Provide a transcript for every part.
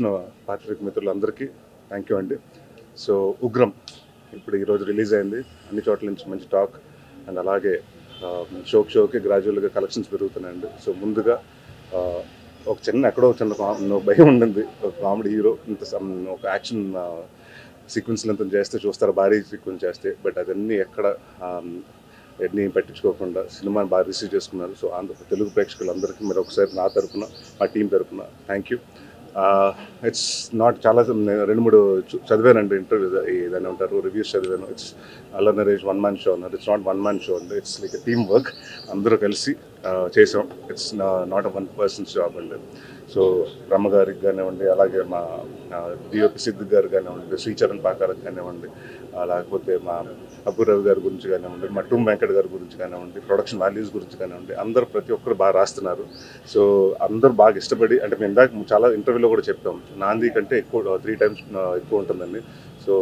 వచ్చిన పాత్రిక మిత్రులందరికీ థ్యాంక్ యూ అండి. సో ఉగ్రం ఇప్పుడు ఈరోజు రిలీజ్ అయింది. అన్ని చోట్ల నుంచి మంచి టాక్ అండ్ అలాగే షోక్ షోకి గ్రాడ్యువల్గా కలెక్షన్స్ పెరుగుతున్నాయండి. సో ముందుగా ఒక చిన్న ఎక్కడో చిన్న కామె భయం ఉండింది. ఒక కామెడీ హీరో ఇంత ఒక యాక్షన్ సీక్వెన్స్లు అంతా చేస్తే చూస్తారు భారీ సీక్వెన్స్ చేస్తే. బట్ అదన్నీ ఎక్కడ ఎన్ని పట్టించుకోకుండా సినిమాని బాగా రిసీవ్ చేసుకున్నారు. సో ఆంధ్ర తెలుగు ప్రేక్షకులందరికీ మీరు ఒకసారి నా తరఫున మా టీం తరఫున థ్యాంక్ యూ ఇట్స్ నాట్ చాలా నేను రెండు మూడు చు- చదివానండి ఇంటర్వ్యూ ఏదైనా ఉంటారు రివ్యూస్ చదివాను. It's Allari Naresh one man show అన్నారు. It's not one man show అండి. ఇట్స్ లైక్ టీమ్ వర్క్ అందరూ కలిసి ఆ, చేసాం. It's not one person's job అండి. సో రమ్మగారికి కానివ్వండి అలాగే మా డిఓపి సిద్ధు గారు కానివ్వండి శ్రీచరణ్ పాకాలకు కానివ్వండి లేకపోతే మా అబ్బురవి గారి గురించి కానివ్వండి మా టూమ్ వెంకట్ గారి గురించి కానివ్వండి ప్రొడక్షన్ వాల్యూస్ గురించి కానివ్వండి అందరూ ప్రతి ఒక్కరు బాగా రాస్తున్నారు. సో అందరూ బాగా ఇష్టపడి అంటే మేము ఇందాక చాలా ఇంటర్వ్యూలో కూడా చెప్పాం. నాంది కంటే ఎక్కువ త్రీ టైమ్స్ ఎక్కువ ఉంటుందండి. సో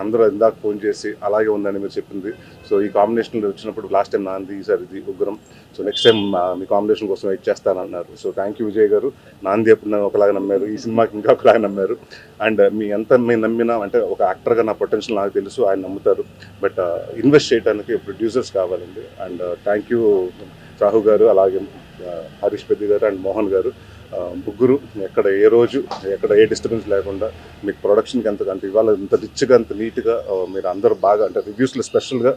అందరూ ఇందాక ఫోన్ చేసి అలాగే ఉందని మీరు చెప్పింది. సో ఈ కాంబినేషన్లో వచ్చినప్పుడు లాస్ట్ టైం నాంది ఈసారి ఇది ఉగ్రం. సో నెక్స్ట్ టైం మీ కాంబినేషన్ కోసం వెయిట్ చేస్తానన్నారు సో థ్యాంక్ యూ విజయ్ గారు. నాంది ఎప్పుడు ఒకలాగా నమ్మారు ఈ సినిమాకి ఇంకా ఒకలాగా నమ్మారు. అండ్ మీ ఎంత మీ నమ్మినా అంటే ఒక యాక్టర్గా నా పొటెన్షియల్ నాకు తెలుసు ఆయన నమ్ముతారు. బట్ ఇన్వెస్ట్ చేయడానికి ప్రొడ్యూసర్స్ కావాలండి. అండ్ థ్యాంక్ యూ రాహు గారు అలాగే హరీష్ పెద్ది గారు అండ్ మోహన్ గారు. ముగ్గురు ఎక్కడ ఏ రోజు ఎక్కడ ఏ డిస్టర్బెన్స్ లేకుండా మీకు ప్రొడక్షన్కి ఎంత అంటే ఇవాళ ఇంత రిచ్గా అంత నీట్గా మీరు అందరూ బాగా అంటే రివ్యూస్లో స్పెషల్గా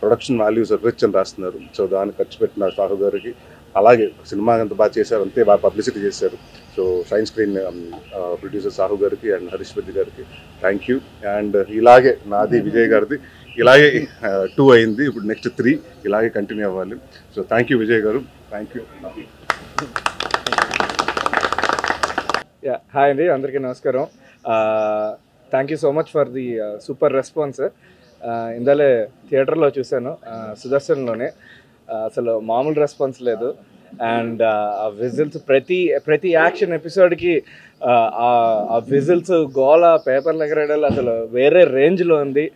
ప్రొడక్షన్ వాల్యూస్ రిచ్ అని రాస్తున్నారు. సో దాన్ని ఖర్చు పెట్టిన సాహు గారికి అలాగే సినిమా ఎంత బాగా చేశారు అంతే బాగా పబ్లిసిటీ చేశారు. So Shine Screens producer Sahu గారికి అండ్ హరీష్ పెద్ది గారికి థ్యాంక్ యూ అండ్ ఇలాగే నాది విజయ్ గారిది ఇలాగే టూ అయింది ఇప్పుడు నెక్స్ట్ త్రీ ఇలాగే కంటిన్యూ అవ్వాలి. సో థ్యాంక్ యూ విజయ్ గారు థ్యాంక్ యూ యా హాయ్ అండి అందరికీ నమస్కారం. Thank you so much for the super response ఇందాలే థియేటర్లో చూశాను సుదర్శన్లోనే. అసలు మామూలు రెస్పాన్స్ లేదు. అండ్ ఆ విజిల్స్ ప్రతి ప్రతి యాక్షన్ ఎపిసోడ్కి ఆ విజిల్స్ గోల పేపర్లు ఎగరడాలు అసలు వేరే రేంజ్లో ఉంది.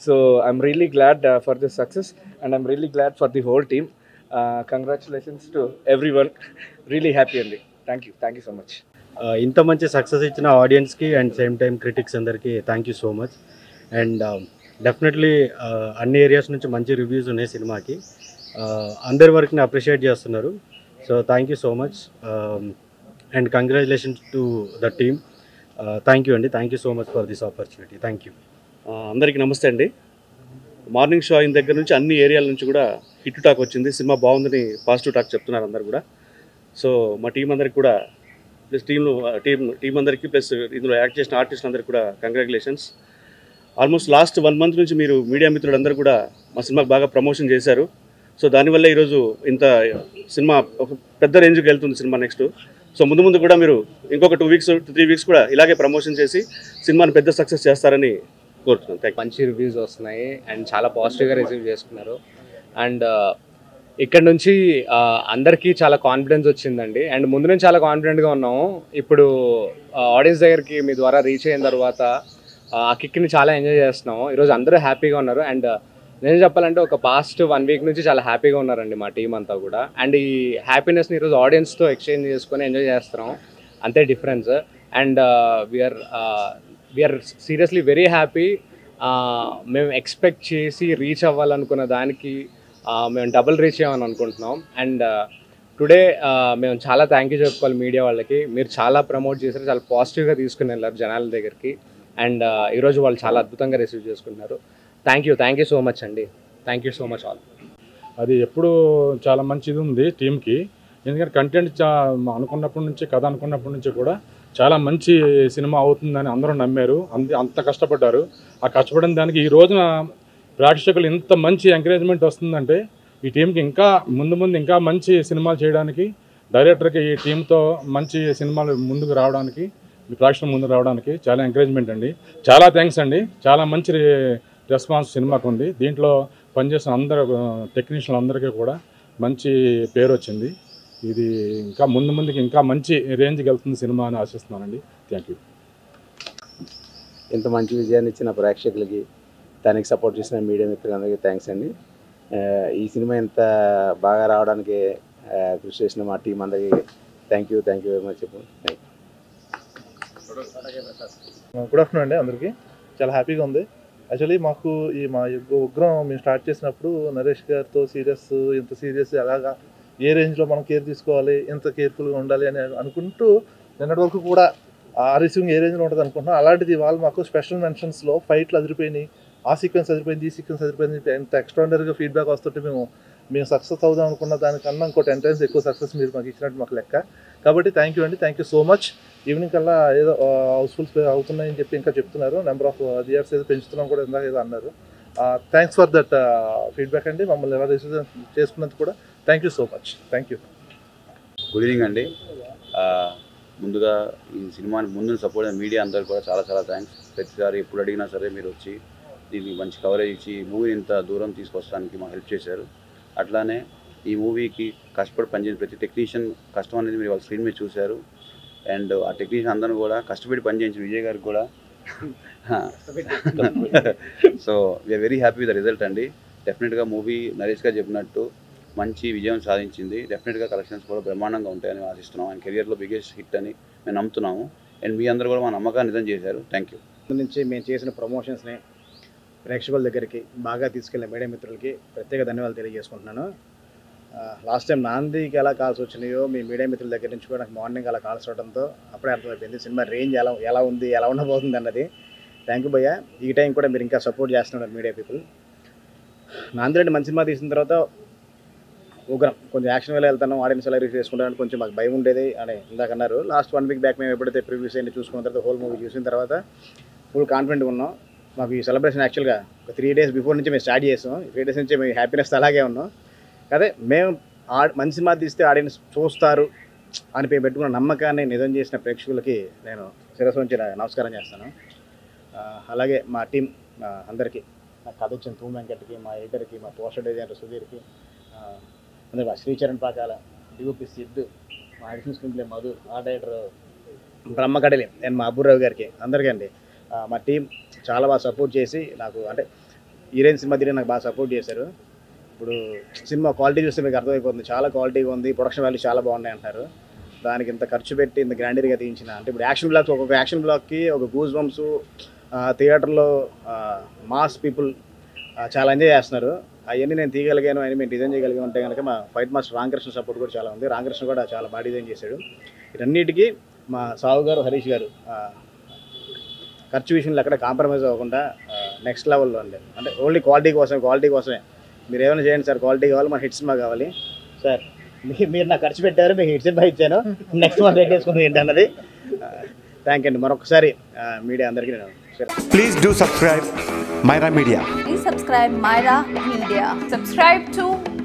So I'm really glad for the success and I'm really glad for the whole team congratulations to everyone really happy అండి thank you thank you so much ఇంత మంచి సక్సెస్ ఇచ్చిన ఆడియన్స్కి అండ్ సేమ్ టైం క్రిటిక్స్ అందరికీ thank you so much and definitely అన్ని areas నుంచి మంచి reviews ఉన్నాయి సినిమాకి. అందరి వర్క్ని అప్రిషియేట్ చేస్తున్నారు. So thank you so much and congratulations to the team thank you అండి. Thank you so much for this opportunity thank you అందరికీ నమస్తే అండి. మార్నింగ్ షో అయిన దగ్గర నుంచి అన్ని ఏరియాల నుంచి కూడా హిట్ టాక్ వచ్చింది. సినిమా బాగుందని పాజిటివ్ టాక్ చెప్తున్నారు అందరు కూడా. సో మా టీం అందరికి కూడా ప్లస్ టీంలో టీం టీం అందరికీ ప్లస్ ఇందులో యాక్ట్ చేసిన ఆర్టిస్ట్ అందరికి కూడా congratulations. Almost last one month నుంచి మీరు మీడియా మిత్రులందరూ కూడా మా సినిమాకి బాగా ప్రమోషన్ చేశారు. సో దానివల్ల ఈరోజు ఇంత సినిమా ఒక పెద్ద రేంజ్కి వెళ్తుంది సినిమా నెక్స్ట్. సో ముందు ముందు కూడా మీరు ఇంకొక టూ వీక్స్ త్రీ వీక్స్ కూడా ఇలాగే ప్రమోషన్ చేసి సినిమాని పెద్ద సక్సెస్ చేస్తారని కోరుతున్నాను. మంచి రివ్యూస్ వస్తున్నాయి. అండ్ చాలా పాజిటివ్గా రిసీవ్ చేసుకున్నారు. అండ్ ఇక్కడ నుంచి అందరికీ చాలా కాన్ఫిడెన్స్ వచ్చిందండి. అండ్ ముందు నుంచి చాలా కాన్ఫిడెంట్గా ఉన్నాము. ఇప్పుడు ఆడియన్స్ దగ్గరికి మీ ద్వారా రీచ్ అయిన తర్వాత ఆ కిక్ని చాలా ఎంజాయ్ చేస్తున్నాము. ఈరోజు అందరూ హ్యాపీగా ఉన్నారు. అండ్ నేను చెప్పాలంటే ఒక పాస్ట్ వన్ వీక్ నుంచి చాలా హ్యాపీగా ఉన్నారండి మా టీం అంతా కూడా. అండ్ ఈ హ్యాపీనెస్ని ఈరోజు ఆడియన్స్తో ఎక్స్చేంజ్ చేసుకొని ఎంజాయ్ చేస్తున్నాం అంతే difference and we're we're seriously very happy మేము ఎక్స్పెక్ట్ చేసి రీచ్ అవ్వాలనుకున్న దానికి మేము డబుల్ రీచ్ అయ్యామని అనుకుంటున్నాం. అండ్ టుడే మేము చాలా థ్యాంక్ యూ చెప్పుకోవాలి మీడియా వాళ్ళకి. మీరు చాలా ప్రమోట్ చేశారు చాలా పాజిటివ్గా తీసుకుని వెళ్ళారు జనాల దగ్గరికి. అండ్ ఈరోజు వాళ్ళు చాలా అద్భుతంగా రిసీవ్ చేసుకుంటున్నారు. Thank you thank you so much అండి. Thank you so much all అది ఎప్పుడు చాలా మంచిది ఉంది టీంకి ఎందుకంటే కంటెంట్ చా అనుకున్నప్పటి నుంచి కథ అనుకున్నప్పటి నుంచి కూడా చాలా మంచి సినిమా అవుతుందని అందరూ నమ్మారు. అంత కష్టపడ్డారు. ఆ కష్టపడిన దానికి ఈ రోజున ప్రేక్షకులు ఇంత మంచి ఎంకరేజ్మెంట్ వస్తుందంటే ఈ టీంకి ఇంకా ముందు ముందు ఇంకా మంచి సినిమాలు చేయడానికి డైరెక్టర్కి ఈ టీంతో మంచి సినిమాలు ముందుకు రావడానికి ఈ ప్రేక్షకుల ముందుకు రావడానికి చాలా ఎంకరేజ్మెంట్ అండి. చాలా థ్యాంక్స్ అండి. చాలా మంచి రెస్పాన్స్ సినిమాకు ఉంది. దీంట్లో పనిచేసిన అందరు టెక్నీషియన్లు అందరికీ కూడా మంచి పేరు వచ్చింది. ఇది ఇంకా ముందు ముందుకి ఇంకా మంచి రేంజ్కి వెళ్తుంది సినిమా అని ఆశిస్తున్నానండి. థ్యాంక్ యూ ఇంత మంచి విజయాన్ని ఇచ్చిన ప్రేక్షకులకి దానికి సపోర్ట్ చేసిన మీడియా మిత్రులందరికీ థ్యాంక్స్ అండి. ఈ సినిమా ఇంత బాగా రావడానికి కృషి చేసిన మా టీం అందరికీ thank you thank you very much చెప్పు. గుడ్ ఆఫ్టర్నూన్ అండి అందరికీ. చాలా హ్యాపీగా ఉంది. యాక్చువల్లీ మాకు ఈ మా యొక్క ఉగ్రం మేము స్టార్ట్ చేసినప్పుడు నరేష్ గారితో సీరియస్ ఇంత సీరియస్ ఎలాగా ఏ రేంజ్లో మనం కేర్ తీసుకోవాలి ఎంత కేర్ఫుల్గా ఉండాలి అని అనుకుంటూ నిన్నటి వరకు కూడా ఆ రిసీవింగ్ ఏ రేంజ్లో ఉంటుంది అనుకుంటున్నాం అలాంటిది వాళ్ళు మాకు స్పెషల్ మెన్షన్స్లో ఫైట్లు అదిరిపోయినాయి. ఆ సీక్వెన్స్ అదిరిపోయింది ఈ సీక్వెన్స్ అదిరిపోయింది ఎంత ఎక్స్ట్రాడనరీగా ఫీడ్బ్యాక్ వస్తుంటే మేము మేము సక్సెస్ అవుదాం అనుకున్న దానికన్నా ఇంకో టెన్ టైమ్స్ ఎక్కువ సక్సెస్ మీరు మాకు ఇచ్చినట్టు మాకు లెక్క. కాబట్టి థ్యాంక్ యూ అండి thank you so much evening కల్లా ఏదో హౌస్ఫుల్స్ అవుతున్నాయని చెప్పి ఇంకా చెప్తున్నారు. నెంబర్ ఆఫ్ థియేటర్స్ ఏదో పెంచుతున్నాం కూడా ఇందాక ఏదో అన్నారు. థ్యాంక్స్ ఫర్ దట్ ఫీడ్బ్యాక్ అండి. మమ్మల్ని ఎలా డిసిజన్ చేసుకున్నందుకు కూడా thank you so much thank you good evening అండి. ముందుగా ఈ సినిమాని ముందు సపోర్ట్ మీడియా అందరు కూడా చాలా చాలా థ్యాంక్స్ ప్రతిసారి ఎప్పుడు అడిగినా సరే మీరు వచ్చి దీనికి మంచి కవరేజ్ ఇచ్చి మూవీ ఇంత దూరం తీసుకొస్తానికి మాకు హెల్ప్ చేశారు. అట్లానే ఈ మూవీకి కష్టపడి పనిచేసిన ప్రతి టెక్నీషియన్ కష్టం అనేది మీరు వాళ్ళ స్క్రీన్ మీద చూశారు. అండ్ ఆ టెక్నీషియన్ అందరూ కూడా కష్టపడి పనిచేయించిన విజయ్ గారికి కూడా so we're very happy with the result అండి. డెఫినెట్గా మూవీ నరేష్ గారు చెప్పినట్టు మంచి విజయం సాధించింది. డెఫినెట్గా కలెక్షన్స్ కూడా బ్రహ్మాండంగా ఉంటాయని ఆశిస్తున్నాం. ఆయన కెరియర్లో బిగ్గెస్ట్ హిట్ అని మేము నమ్ముతున్నాము. అండ్ మీ అందరూ కూడా మా నమ్మకాన్ని నిజం చేశారు. థ్యాంక్ యూ నుంచి మేము చేసిన ప్రమోషన్స్ని ప్రేక్షకుల దగ్గరికి బాగా తీసుకెళ్ళిన మీడియా మిత్రులకి ప్రత్యేక ధన్యవాదాలు తెలియజేసుకుంటున్నాను. లాస్ట్ టైం నాందికి ఎలా కాల్స్ వచ్చినాయో మీ మీడియా మిత్రుల దగ్గర నుంచి కూడా నాకు మార్నింగ్ అలా కాల్స్ రావడంతో అప్పుడే అర్థమైపోయింది. సినిమా రేంజ్ ఎలా ఎలా ఉంది ఎలా ఉండబోతుంది అన్నది. థ్యాంక్ యూ భయ్య. ఈ టైం కూడా మీరు ఇంకా సపోర్ట్ చేస్తున్నారు మీడియా పీపుల్ నాందిరెడ్డి మంచి సినిమా తీసిన తర్వాత ఉగ్రం కొంచెం యాక్షన్ వేళ వెళ్తాను ఆడియన్స్ ఎలా రిసీవ్ చేసుకుంటాను కొంచెం మాకు భయం ఉండేది అని ఇందాక అన్నారు. లాస్ట్ వన్ వీక్ బ్యాక్ మేము ఎప్పుడైతే ప్రివ్యూస్ అన్ని చూసుకున్న తర్వాత హోల్ మూవీ చూసిన తర్వాత ఫుల్ కాన్ఫిడెంట్గా ఉన్నాం. మాకు ఈ సెలబ్రేషన్ యాక్చువల్గా ఒక త్రీ డేస్ బిఫోర్ నుంచి మేము స్టార్ట్ చేసాం. త్రీ డేస్ నుంచి మేము హ్యాపీనెస్ అలాగే ఉన్నాం. అదే మేము ఆ మంచి సినిమా తీస్తే ఆడియన్స్ చూస్తారు అని పెట్టుకున్న నమ్మకాన్ని నిజం చేసిన ప్రేక్షకులకి నేను శిరస్సు నుంచి నమస్కారం చేస్తాను. అలాగే మా టీం అందరికీ నా కథ వచ్చిన తూ వెంకట్కి మా ఎడిటర్కి మా పోస్టర్ డిజైనర్ సుధీర్కి ఆ, మా శ్రీచరణ్ పాకాల డిఓపి సిద్ధు మా అడిషనల్ స్క్రీన్ ప్లే మధు ఆ డైరెక్టర్ బ్రహ్మకడలి నేను అండ్ మా అబ్బురావు గారికి అందరికీ అండి. మా టీం చాలా బాగా సపోర్ట్ చేసి నాకు అంటే హీరోయిన్ సినిమా తిరిగి నాకు బాగా సపోర్ట్ చేశారు. ఇప్పుడు సినిమా క్వాలిటీ చూస్తే మీకు అర్థమైపోతుంది. చాలా క్వాలిటీగా ఉంది ప్రొడక్షన్ వాల్యూ చాలా బాగున్నాయి అంటారు. దానికి ఇంత ఖర్చు పెట్టి ఇంత గ్రాండీగా తీయించిన అంటే ఇప్పుడు యాక్షన్ బ్లాక్ ఒక్కొక్క యాక్షన్ బ్లాక్కి ఒక గూజ్ బంప్స్ థియేటర్లో మాస్ పీపుల్ చాలా ఎంజాయ్ చేస్తున్నారు. అవన్నీ నేను తీయగలిగాను అని మేము డిజైన్ చేయగలిగి ఉంటే కనుక మా ఫైట్ మాస్టర్ రామకృష్ణ సపోర్ట్ కూడా చాలా ఉంది. రామకృష్ణ కూడా చాలా బాగా డిజైన్ చేశాడు. ఇవన్నిటికీ మా సావు గారు హరీష్ గారు ఖర్చు విషయంలో ఎక్కడ కాంప్రమైజ్ అవ్వకుండా నెక్స్ట్ లెవెల్లో అండి. అంటే ఓన్లీ క్వాలిటీ కోసం క్వాలిటీ కోసమే. మీరు ఏమైనా చేయండి సార్ క్వాలిటీ కావాలి మన హిట్ సినిమా కావాలి. సార్ మీ- మీరు నాకు ఖర్చు పెట్టారు మీకు హిట్ సినిమా ఇచ్చాను. నెక్స్ట్ మంత్ రేట్ వేసుకుంది ఏంటి అన్నది. థ్యాంక్ యూ అండి. మరొకసారి మీడియా అందరికీ నేను Please do subscribe Myra Media. Please subscribe Myra Media. Subscribe to